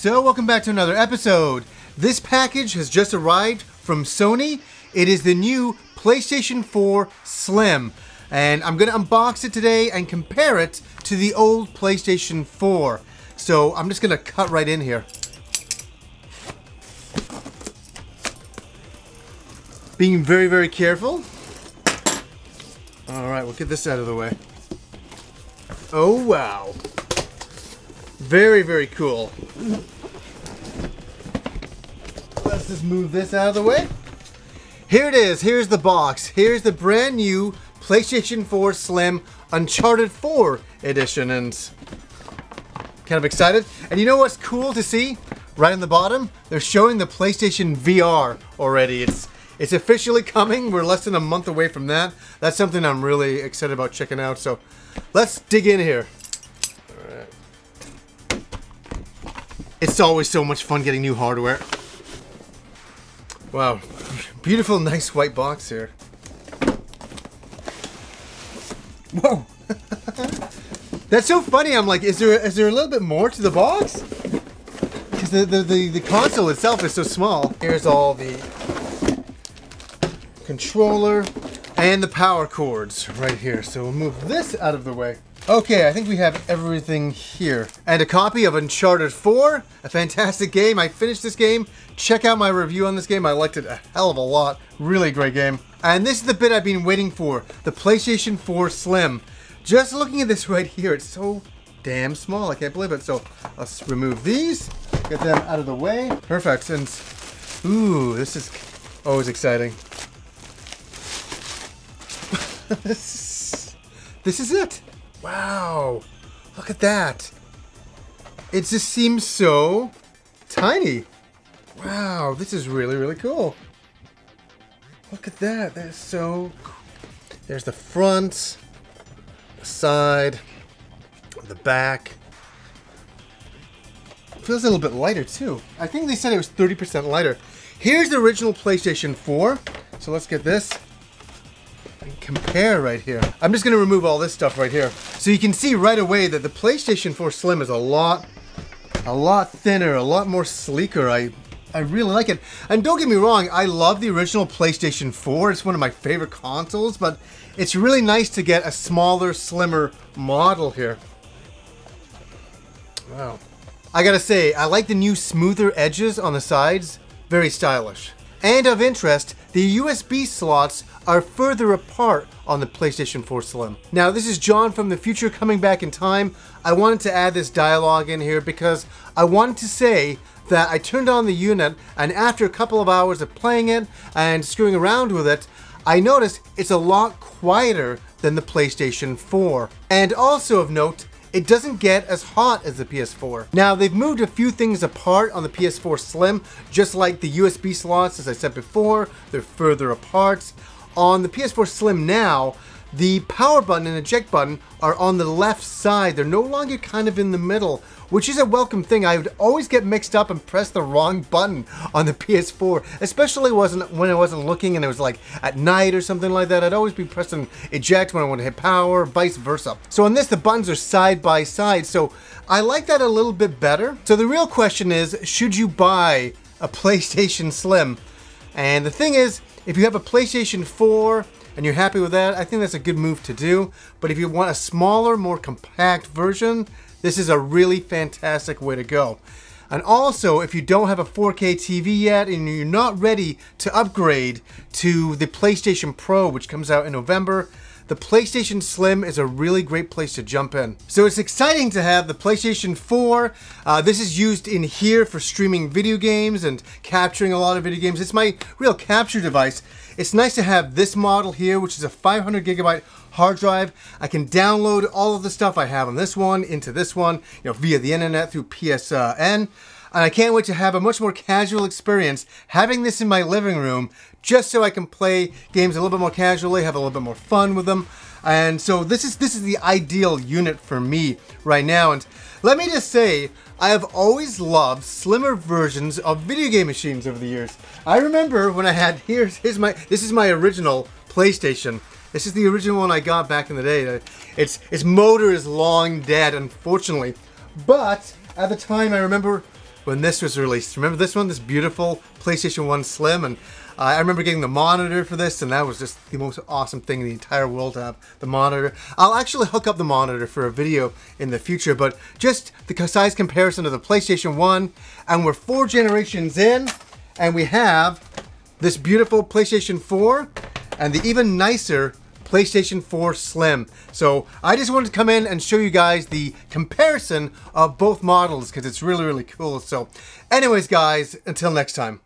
So, welcome back to another episode. This package has just arrived from Sony. It is the new PlayStation 4 Slim. And I'm going to unbox it today and compare it to the old PlayStation 4. So, I'm just going to cut right in here. Being very, very careful. Alright, we'll get this out of the way. Oh, wow. Very, very cool. Let's just move this out of the way. Here it is. Here's the box. Here's the brand new PlayStation 4 Slim Uncharted 4 edition. And kind of excited. And you know what's cool to see? Right on the bottom, they're showing the PlayStation VR already. It's it's officially coming. We're less than a month away from that. That's something I'm really excited about checking out. So let's dig in here. It's always so much fun getting new hardware. Wow. Beautiful, nice white box here. Whoa. That's so funny. I'm like, is there is there a little bit more to the box? Because the, the, the, the console itself is so small. Here's all the controller and the power cords right here. So we'll move this out of the way. Okay, I think we have everything here. And a copy of Uncharted 4, a fantastic game. I finished this game. Check out my review on this game. I liked it a hell of a lot. Really great game. And this is the bit I've been waiting for, the PlayStation 4 Slim. Just looking at this right here, it's so damn small. I can't believe it. So let's remove these, get them out of the way. Perfect. And ooh, this is always exciting. this, this is it. Wow. Look at that. It just seems so tiny. Wow, this is really, really cool. Look at that. That's so cool. There's the front, the side, the back. Feels a little bit lighter too. I think they said it was 30% lighter. Here's the original PlayStation 4. So let's get this compare right here. I'm just going to remove all this stuff right here. So you can see right away that the PlayStation 4 Slim is a lot, a lot thinner, a lot more sleeker. I, I really like it. And don't get me wrong, I love the original PlayStation 4. It's one of my favorite consoles, but it's really nice to get a smaller, slimmer model here. Wow. I gotta say, I like the new smoother edges on the sides. Very stylish. And of interest, the USB slots are further apart on the PlayStation 4 Slim. Now this is John from the future coming back in time. I wanted to add this dialogue in here because I wanted to say that I turned on the unit and after a couple of hours of playing it and screwing around with it, I noticed it's a lot quieter than the PlayStation 4. And also of note, it doesn't get as hot as the PS4. Now, they've moved a few things apart on the PS4 Slim, just like the USB slots, as I said before, they're further apart. On the PS4 Slim now, the power button and eject button are on the left side. They're no longer kind of in the middle, which is a welcome thing. I would always get mixed up and press the wrong button on the PS4, especially wasn't when I wasn't looking and it was like at night or something like that. I'd always be pressing eject when I want to hit power, vice versa. So on this, the buttons are side by side. So I like that a little bit better. So the real question is, should you buy a PlayStation Slim? And the thing is, if you have a PlayStation 4 and you're happy with that, I think that's a good move to do. But if you want a smaller, more compact version, this is a really fantastic way to go. And also, if you don't have a 4K TV yet and you're not ready to upgrade to the PlayStation Pro, which comes out in November, the PlayStation Slim is a really great place to jump in. So it's exciting to have the PlayStation 4. Uh, this is used in here for streaming video games and capturing a lot of video games. It's my real capture device. It's nice to have this model here, which is a 500 gigabyte hard drive. I can download all of the stuff I have on this one into this one, you know, via the internet through PSN. And I can't wait to have a much more casual experience having this in my living room just so I can play games a little bit more casually, have a little bit more fun with them. And so this is this is the ideal unit for me right now. And let me just say, I have always loved slimmer versions of video game machines over the years. I remember when I had here's here's my this is my original PlayStation. This is the original one I got back in the day. Uh, its its motor is long dead, unfortunately. But at the time, I remember when this was released. Remember this one, this beautiful PlayStation 1 Slim? And uh, I remember getting the monitor for this, and that was just the most awesome thing in the entire world to have the monitor. I'll actually hook up the monitor for a video in the future, but just the size comparison of the PlayStation 1, and we're four generations in, and we have this beautiful PlayStation 4, and the even nicer PlayStation 4 Slim. So I just wanted to come in and show you guys the comparison of both models because it's really, really cool. So anyways, guys, until next time.